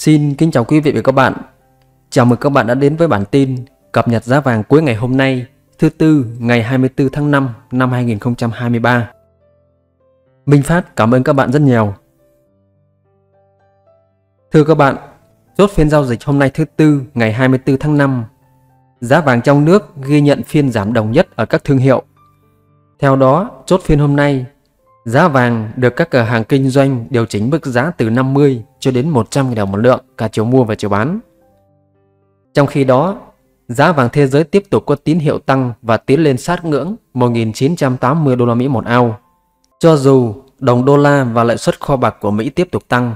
Xin kính chào quý vị và các bạn. Chào mừng các bạn đã đến với bản tin cập nhật giá vàng cuối ngày hôm nay, thứ tư ngày 24 tháng 5 năm 2023. Minh Phát cảm ơn các bạn rất nhiều. Thưa các bạn, chốt phiên giao dịch hôm nay thứ tư ngày 24 tháng 5, giá vàng trong nước ghi nhận phiên giảm đồng nhất ở các thương hiệu. Theo đó, chốt phiên hôm nay, giá vàng được các cửa hàng kinh doanh điều chỉnh mức giá từ 50 cho đến 100 000 đồng một lượng cả chiều mua và chiều bán. Trong khi đó, giá vàng thế giới tiếp tục có tín hiệu tăng và tiến lên sát ngưỡng 1.980 đô la Mỹ một ao. Cho dù đồng đô la và lãi suất kho bạc của Mỹ tiếp tục tăng.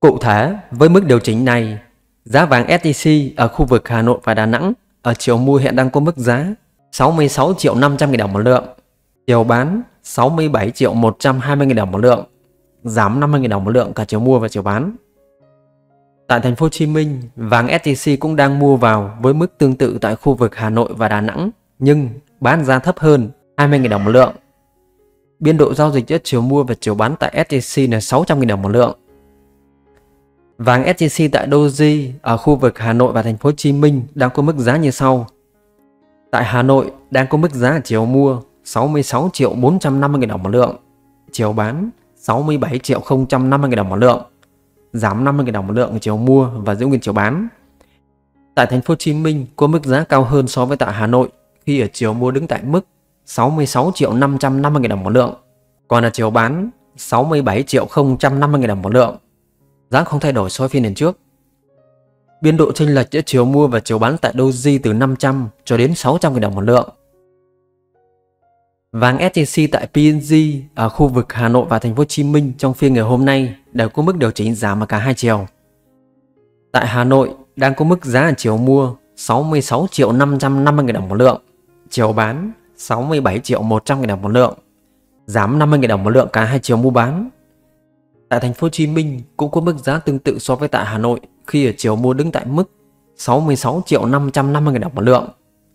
Cụ thể, với mức điều chỉnh này, giá vàng SJC ở khu vực Hà Nội và Đà Nẵng ở chiều mua hiện đang có mức giá 66 triệu 500 000 đồng một lượng, chiều bán 67 triệu 120 000 đồng một lượng, giảm 50 000 đồng một lượng cả chiều mua và chiều bán. Tại thành phố Hồ Chí Minh, vàng SJC cũng đang mua vào với mức tương tự tại khu vực Hà Nội và Đà Nẵng, nhưng bán giá thấp hơn 20.000 đồng một lượng. Biên độ giao dịch giữa chiều mua và chiều bán tại SJC là 600.000 đồng một lượng. Vàng SJC tại Doji ở khu vực Hà Nội và thành phố Hồ Chí Minh đang có mức giá như sau. Tại Hà Nội đang có mức giá chiều mua 66 triệu 450 000 đồng một lượng, chiều bán 67 triệu 050 000 đồng một lượng, giảm 50 000 đồng một lượng chiều mua và giữ nguyên chiều bán. Tại thành phố Hồ Chí Minh có mức giá cao hơn so với tại Hà Nội khi ở chiều mua đứng tại mức 66 triệu 550 000 đồng một lượng, còn ở chiều bán 67 triệu 050 000 đồng một lượng. Giá không thay đổi so với phiên liền trước. Biên độ chênh lệch giữa chiều mua và chiều bán tại Doji từ 500 cho đến 600 000 đồng một lượng. Vàng SJC tại PNG ở khu vực Hà Nội và thành phố Hồ Chí Minh trong phiên ngày hôm nay đều có mức điều chỉnh giảm ở cả hai chiều. Tại Hà Nội đang có mức giá ở chiều mua 66 triệu 550 000 đồng một lượng, chiều bán 67 triệu 100 000 đồng một lượng, giảm 50 000 đồng một lượng cả hai chiều mua bán. Tại thành phố Hồ Chí Minh cũng có mức giá tương tự so với tại Hà Nội khi ở chiều mua đứng tại mức 66 triệu 550 000 đồng một lượng,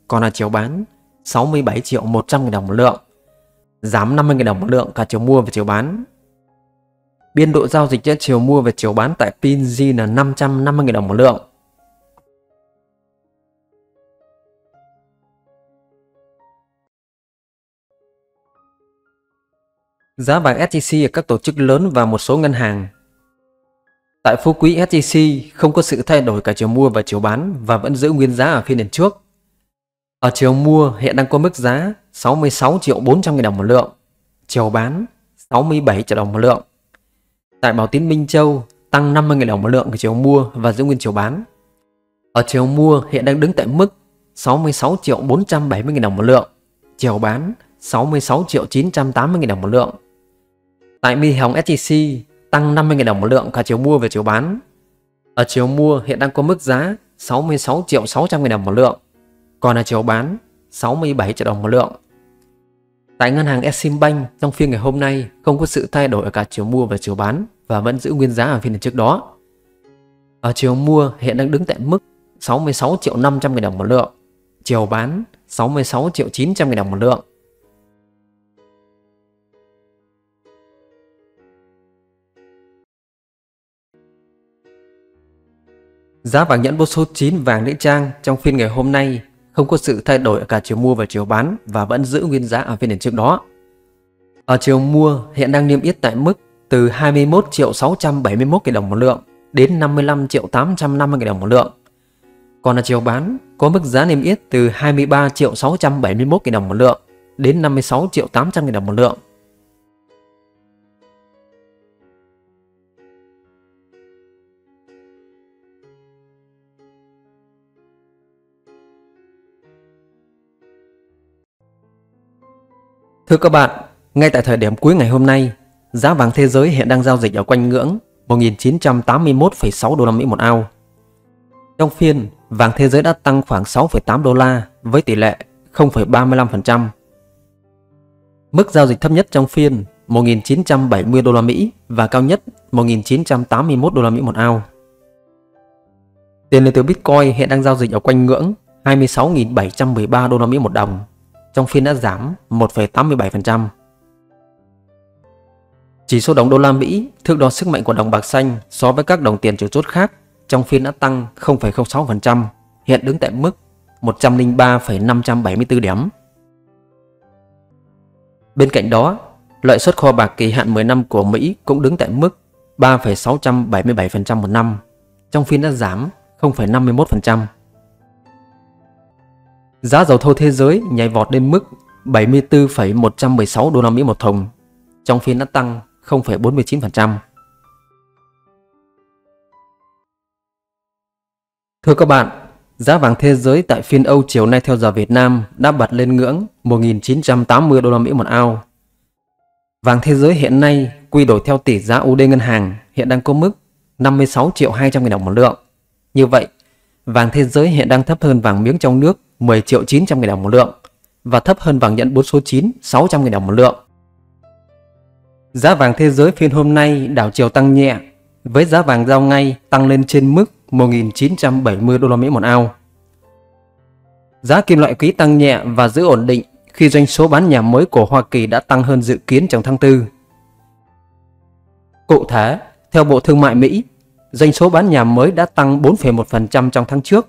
còn ở chiều bán 67 triệu 100 000 đồng một lượng giảm 50.000 đồng một lượng cả chiều mua và chiều bán. Biên độ giao dịch giữa chiều mua và chiều bán tại Pinji là 550.000 đồng một lượng. Giá vàng SJC ở các tổ chức lớn và một số ngân hàng. Tại phú quý SJC không có sự thay đổi cả chiều mua và chiều bán và vẫn giữ nguyên giá ở phiên liền trước. Ở chiều mua hiện đang có mức giá 66 triệu 400 000 đồng một lượng, chiều bán 67 triệu đồng một lượng. Tại Bảo Tín Minh Châu tăng 50.000 đồng một lượng ở chiều mua và giữ nguyên chiều bán. Ở chiều mua hiện đang đứng tại mức 66 triệu 470 000 đồng một lượng, chiều bán 66 triệu 980 000 đồng một lượng. Tại Mi Hồng SJC tăng 50.000 đồng một lượng cả chiều mua và chiều bán. Ở chiều mua hiện đang có mức giá 66 triệu 600 000 đồng một lượng, còn ở chiều bán 67 triệu đồng một lượng. Tại ngân hàng Eximbank trong phiên ngày hôm nay không có sự thay đổi ở cả chiều mua và chiều bán và vẫn giữ nguyên giá ở phiên trước đó. Ở chiều mua hiện đang đứng tại mức 66 triệu 500 000 đồng một lượng, chiều bán 66 triệu 900 000 đồng một lượng. Giá vàng nhẫn bô số 9 vàng nữ trang trong phiên ngày hôm nay không có sự thay đổi ở cả chiều mua và chiều bán và vẫn giữ nguyên giá ở phiên trước đó. Ở chiều mua, hiện đang niêm yết tại mức từ 21 triệu 671 000 đồng một lượng đến 55 triệu 850 000 đồng một lượng. Còn ở chiều bán, có mức giá niêm yết từ 23 triệu 671 000 đồng một lượng đến 56 triệu 800 000 đồng một lượng. Thưa các bạn, ngay tại thời điểm cuối ngày hôm nay, giá vàng thế giới hiện đang giao dịch ở quanh ngưỡng 1.981,6 đô la Mỹ một ao. Trong phiên, vàng thế giới đã tăng khoảng 6,8 đô la với tỷ lệ 0,35%. Mức giao dịch thấp nhất trong phiên 1.970 đô la Mỹ và cao nhất 1.981 đô la Mỹ một ao. Tiền điện từ Bitcoin hiện đang giao dịch ở quanh ngưỡng 26.713 đô la Mỹ một đồng trong phiên đã giảm 1,87%. Chỉ số đồng đô la Mỹ thước đo sức mạnh của đồng bạc xanh so với các đồng tiền chủ chốt khác trong phiên đã tăng 0,06%, hiện đứng tại mức 103,574 điểm. Bên cạnh đó, lợi suất kho bạc kỳ hạn 10 năm của Mỹ cũng đứng tại mức 3,677% một năm, trong phiên đã giảm 0,51%. Giá dầu thô thế giới nhảy vọt lên mức 74,116 đô la Mỹ một thùng, trong phiên đã tăng 0,49%. Thưa các bạn, giá vàng thế giới tại phiên Âu chiều nay theo giờ Việt Nam đã bật lên ngưỡng 1.980 đô la Mỹ một ao. Vàng thế giới hiện nay quy đổi theo tỷ giá USD ngân hàng hiện đang có mức 56 triệu 200 nghìn đồng một lượng. Như vậy, vàng thế giới hiện đang thấp hơn vàng miếng trong nước 10 triệu 900 nghìn đồng một lượng và thấp hơn vàng nhẫn 4 số 9 600 nghìn đồng một lượng. Giá vàng thế giới phiên hôm nay đảo chiều tăng nhẹ với giá vàng giao ngay tăng lên trên mức 1.970 đô la Mỹ một ao. Giá kim loại quý tăng nhẹ và giữ ổn định khi doanh số bán nhà mới của Hoa Kỳ đã tăng hơn dự kiến trong tháng 4. Cụ thể, theo Bộ Thương mại Mỹ, doanh số bán nhà mới đã tăng 4,1% trong tháng trước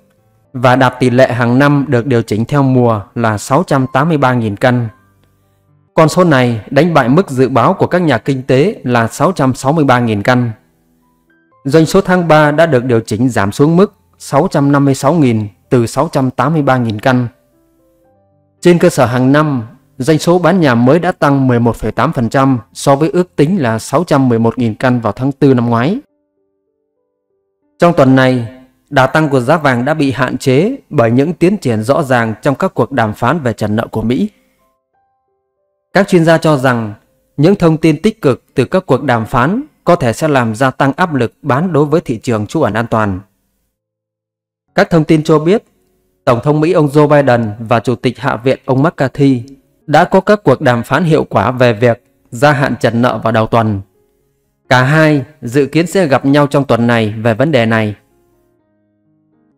và đạt tỷ lệ hàng năm được điều chỉnh theo mùa là 683.000 căn. Con số này đánh bại mức dự báo của các nhà kinh tế là 663.000 căn. Doanh số tháng 3 đã được điều chỉnh giảm xuống mức 656.000 từ 683.000 căn. Trên cơ sở hàng năm, doanh số bán nhà mới đã tăng 11,8% so với ước tính là 611.000 căn vào tháng 4 năm ngoái. Trong tuần này, đà tăng của giá vàng đã bị hạn chế bởi những tiến triển rõ ràng trong các cuộc đàm phán về trần nợ của Mỹ. Các chuyên gia cho rằng những thông tin tích cực từ các cuộc đàm phán có thể sẽ làm gia tăng áp lực bán đối với thị trường trú ẩn an toàn. Các thông tin cho biết, Tổng thống Mỹ ông Joe Biden và Chủ tịch Hạ viện ông McCarthy đã có các cuộc đàm phán hiệu quả về việc gia hạn trần nợ vào đầu tuần. Cả hai dự kiến sẽ gặp nhau trong tuần này về vấn đề này.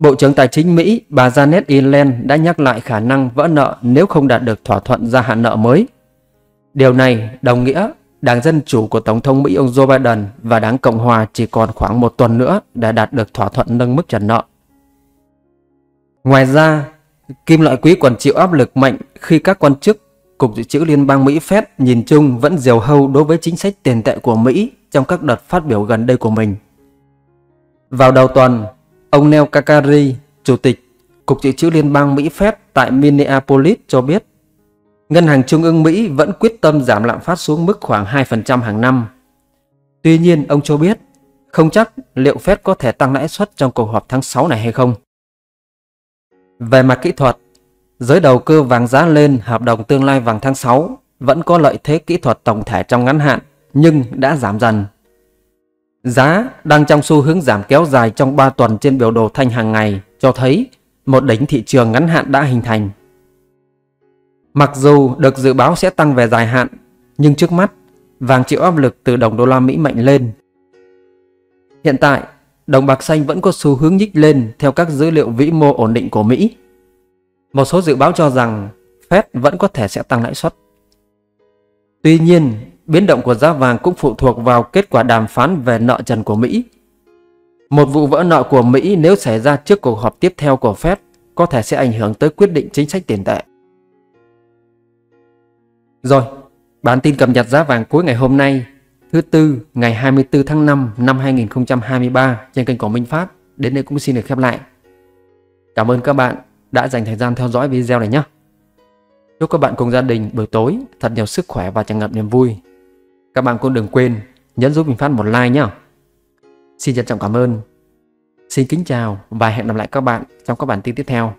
Bộ trưởng Tài chính Mỹ bà Janet Yellen đã nhắc lại khả năng vỡ nợ nếu không đạt được thỏa thuận gia hạn nợ mới. Điều này đồng nghĩa Đảng Dân Chủ của Tổng thống Mỹ ông Joe Biden và Đảng Cộng Hòa chỉ còn khoảng một tuần nữa để đạt được thỏa thuận nâng mức trần nợ. Ngoài ra, kim loại quý còn chịu áp lực mạnh khi các quan chức Cục Dự trữ Liên bang Mỹ Fed nhìn chung vẫn diều hâu đối với chính sách tiền tệ của Mỹ trong các đợt phát biểu gần đây của mình. Vào đầu tuần, ông Neil Kakari, Chủ tịch Cục Dự trữ Liên bang Mỹ Fed tại Minneapolis cho biết Ngân hàng Trung ương Mỹ vẫn quyết tâm giảm lạm phát xuống mức khoảng 2% hàng năm. Tuy nhiên, ông cho biết không chắc liệu Fed có thể tăng lãi suất trong cuộc họp tháng 6 này hay không. Về mặt kỹ thuật, giới đầu cơ vàng giá lên hợp đồng tương lai vàng tháng 6 vẫn có lợi thế kỹ thuật tổng thể trong ngắn hạn nhưng đã giảm dần. Giá đang trong xu hướng giảm kéo dài trong 3 tuần trên biểu đồ thanh hàng ngày cho thấy một đỉnh thị trường ngắn hạn đã hình thành. Mặc dù được dự báo sẽ tăng về dài hạn, nhưng trước mắt, vàng chịu áp lực từ đồng đô la Mỹ mạnh lên. Hiện tại, đồng bạc xanh vẫn có xu hướng nhích lên theo các dữ liệu vĩ mô ổn định của Mỹ. Một số dự báo cho rằng Fed vẫn có thể sẽ tăng lãi suất. Tuy nhiên, biến động của giá vàng cũng phụ thuộc vào kết quả đàm phán về nợ trần của Mỹ. Một vụ vỡ nợ của Mỹ nếu xảy ra trước cuộc họp tiếp theo của Fed có thể sẽ ảnh hưởng tới quyết định chính sách tiền tệ. Rồi, bản tin cập nhật giá vàng cuối ngày hôm nay, thứ tư ngày 24 tháng 5 năm 2023 trên kênh của Minh Phát đến đây cũng xin được khép lại. Cảm ơn các bạn đã dành thời gian theo dõi video này nhé. Chúc các bạn cùng gia đình buổi tối thật nhiều sức khỏe và tràn ngập niềm vui. Các bạn cũng đừng quên nhấn giúp mình Phát một like nhé. Xin trân trọng cảm ơn. Xin kính chào và hẹn gặp lại các bạn trong các bản tin tiếp theo.